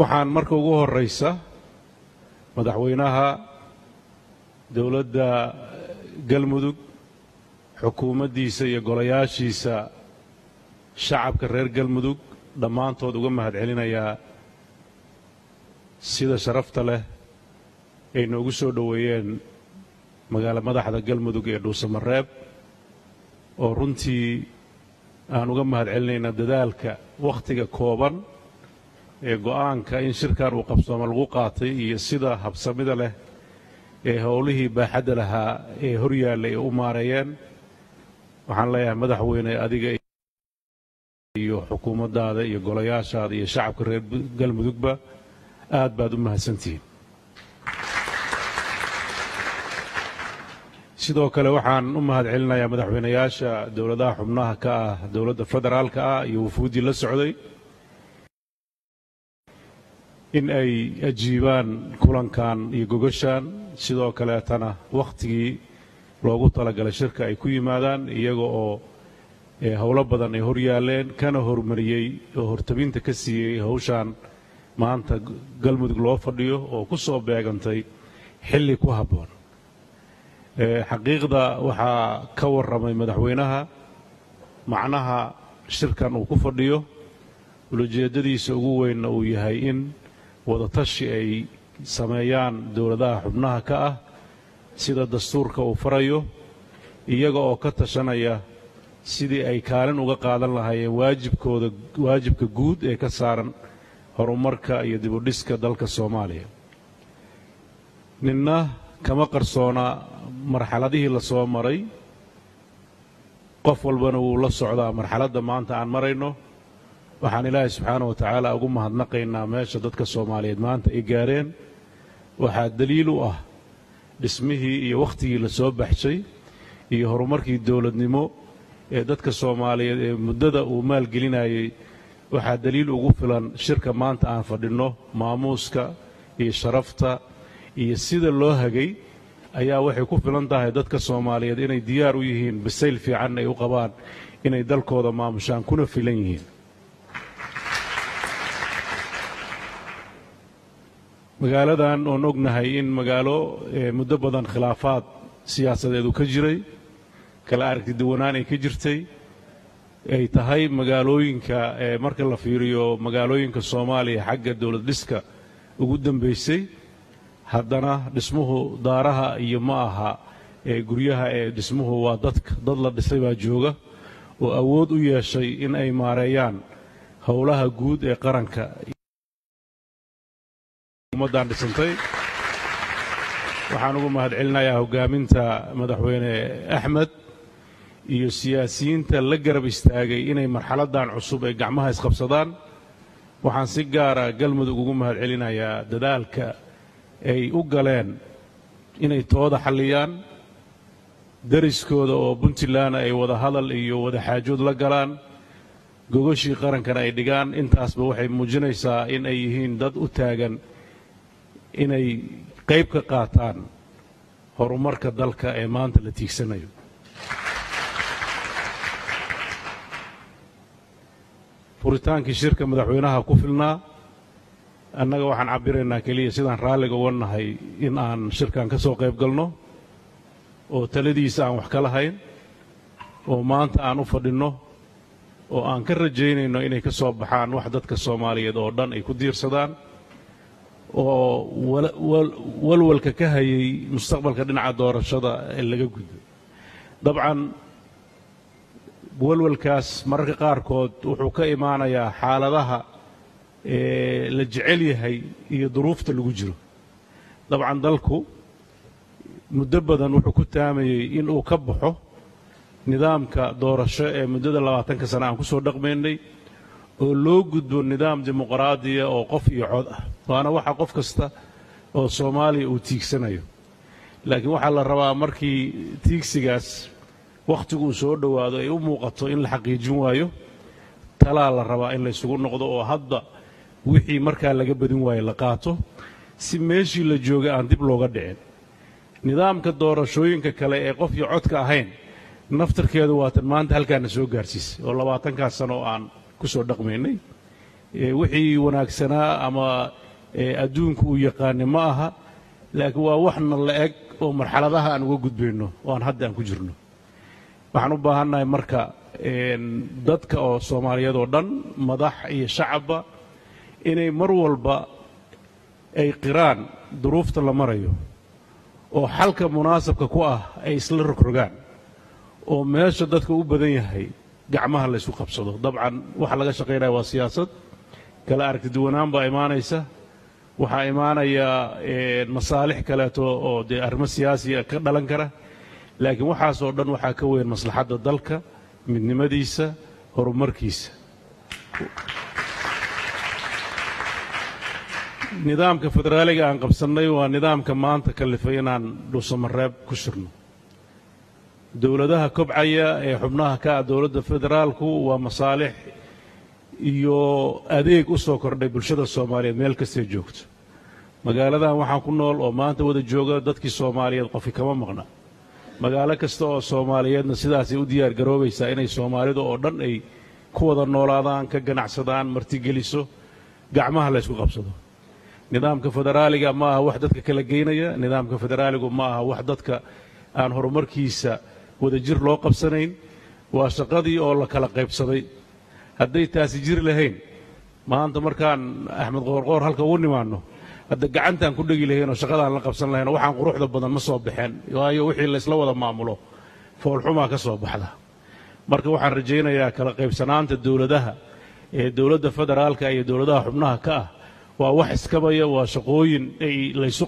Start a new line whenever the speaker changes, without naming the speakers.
waxaan marka ugu horraysa madaxweynaha dowladda galmudug xukuumaddiisa iyo golayaashiisa shacabka reer galmudug dhammaantood uga mahad celinayaa sida sharafta leh ay noogu soo dhoweeyeen magaalo madaxda galmudug ee dhuusamareeb oo runtii aan uga mahad celinaynaa dadaalka wakhtiga kooban ee go'aanka in shirkan uu qabsooma lagu qaatay iyo sida habsamida leh ee howlihii baaxadda lahaa ee hor yaallay ay u maareeyeen. Waxaan leeyahay madaxweyne adiga iyo xukuumaddaada iyo golayaashaada iyo shacabka reer galmudugba aad baad u mahadsantihiin. Sidoo kale waxaan u mahad celinayaa madaxweynayaasha dowladaha xubnaha ka ah dowladda federaalka ah iyo wufuuddii la socday in ay ajiibaan kulankan iyo gogashan sidoo kaleetana wakhtigii loogu talagalay shirka ay ku yimaadaan iyaga oo howlo badan ay hor yaalleen kana hormariyey oo hortabinta ka siiyey hawshan maanta galmudug loo fadhiyo oo ku soo beegantay xilli ku habboon. Xaqiiqda waxaa ka warramay madaxweynaha macnaha shirkan uu ku fadhiyo. Ulajeeddadiisa ugu weynna uu yahay in wadatashi ay sameeyaan dowladaha xubnaha ka ah sida dastuurka uu farayo iyaga oo ka tashanaya sidii ay kaalin uga qaadan lahaayeen waajibkooda waajibka guud ee ka saaran horumarka iyo dibudhiska dalka soomaaliya. Ninna kama qarsoona marxaladihii la soo maray. Qof walbana wuu la socdaa marxaladda maanta aan marayno waxaan ilaahay subxaana wa tacaala ugu mahadnaqaynaa meesha dadka soomaaliyeed maanta ay gaareen. Waxaa daliil u ah dhismihii iyo wakhtigii la soo baxshay iyo horumarkii dowladnimo ee dadka soomaaliyeed ee muddada uu maalgelinayey waxaa daliil ugu filan shirka maanta aan fadhinno maamuuska iyo sharafta iyo sida loo hagay ayaa waxay ku filan tahay dadka soomaaliyeed inay diyaar u yihiin bisayl fiican ay u qabaan inay dalkooda maamushaan kuna filan yihiin magaaladan oon ognahay in magaalo muddo badan khilaafaad siyaasadeedu ka jiray kala aragti duwanaan ay ka jirtay ay tahay magaalooyinka marka la fiiriyo magaalooyinka soomaaliya xagga dowlad dhiska ugu dambaysay haddana dhismuhu daaraha iyo ma aha guryaha ee dhismuhu waa dadka dad la dhisay baa jooga oo awood u yeeshay in ay maareeyaan howlaha guud ee qaranka ummaddan dhisantay. Waxaan ugu mahad celinayaa hoggaaminta madaxweyne axmed iyo siyaasiyiinta la garab istaagay inay marxaladdan cusub ay gacmaha isqabsadaan. Waxaan si gaara galmudug ugu mahad celinayaa dadaalka ay u galeen inay tooda xalliyaan dariskooda oo puntland ay wada hadal iyo wada xaajood la galaan gogashii qarankana ay dhigaan. Intaasba waxay muujinaysaa in ay yihiin dad u taagan inay qayb ka qaataan horumarka dalka ee maanta la tiigsanayo. Furitaankii shirka madaxweynaha ku filnaa annaga waxaan cabbiraynaa keliya sidaan raalliga uga nahay in aan shirkan ka soo qayb galno oo taladiisa aan wax ka lahayn oo maanta aan u fadhinno oo aan ka rajaynayno inay ka soo baxaan wax dadka soomaaliyeed oo dhan ay ku diirsadaan oo walwalka ka hayay mustaqbalka dhinaca doorashada ee laga gudbo dabcan walwalkaas mararka qaarkood wuxuu ka imaanayaa xaaladaha la jecel yahay iyo duruufta lagu jiro. Dabcan dalku muddo badan wuxuu ku taamayey in uu ka baxo nidaamka doorasho ee muddada labaatanka sana aan ku soo dhaqmaynay oo loo gudbo nidaam dimuqraadiya oo qof iyo cod ah. Waana waxa qof kasta oo soomaaliya uu tiigsanayo. Laakiin waxaa la rabaa markii tiigsigaas wakhtigu uu soo dhowaado ay u muuqato in la xaqiijin waayo talaa la rabaa in laysugu noqdo oo hadda wixii markaa laga badin waayo la qaato si meeshii la joogay aan dib looga dhicin. Nidaamka doorashooyinka kale ee qof iyo codka ahayn naftarkeedu waatan maanta halkaana soo gaarsiisay oo labaatankaas sano oo aan ku soo dhaqmaynay wixii wanaagsanaa ama adduunku uu yaqaani ma aha laakiin waa waxna la eg oo marxaladaha aan uga gudbayno oo aan hadda aan ku jirno. Waxaan u baahannahay marka dadka oo soomaaliyeed oo dhan madax iyo shacabba inay mar walba ay qiraan duruufta la marayo oo xalka munaasabka ku ah ay isla rogrogaan oo meesha dadka u badan yahay gacmaha la ysku qabsado. Dabcan waxa laga shaqaynaya waa siyaasad. Kala aragtiduwanaan baa imaanaysa. Waxaa imaanaya masaalix kaleeto oo dee arrimo siyaasiya ka dhalan kara. Laakiin waxaasoo dhan waxaa ka weyn maslaxadda dalka midnimadiisa horumarkiisa. Nidaamka federaaliga aan qabsannay waa nidaamka maanta kallifay inaan dhuusamareeb ku shirno dowladaha kobcaya ee xubnaha ka ah dowladda federaalku waa masaalix iyo adeeg u soo kordhay bulshada soomaaliyeed meel kastay joogto. Magaaladan waxaan ku nool oo maanta wada jooga dadkii soomaaliyeed qofi kama maqna. Magaalo kasta oo soomaaliyeedna sidaasay u diyaar garoobaysaa inay soomaalidu oo dhan ay ku wada noolaadaan ka ganacsadaan martigeliso gacmaha laysku qabsado. Nidaamka federaaliga ma aha wax dadka kala geynaya nidaamka federaaligu ma aha wax dadka aan horumarkiisa wadajir loo qabsanayn waa shaqadii oo la kala qaybsaday. Hadday taasi jiri lahayn maanta markaan axmed qoorqoor halka ugu nimaanno hadda gacantaan ku dhegi lahayn oo shaqadaan la qabsan lahayn waxaan quruxda badan ma soo baxeen waayo wixii laysla wada maamulo foolxumaa ka soo baxda. Marka waxaan rajaynayaa kala qaybsanaanta dowladaha ee dowladda federaalka iyo dowladaha xubnaha ka ah waa wax iskabaya waa shaqooyin ay laysu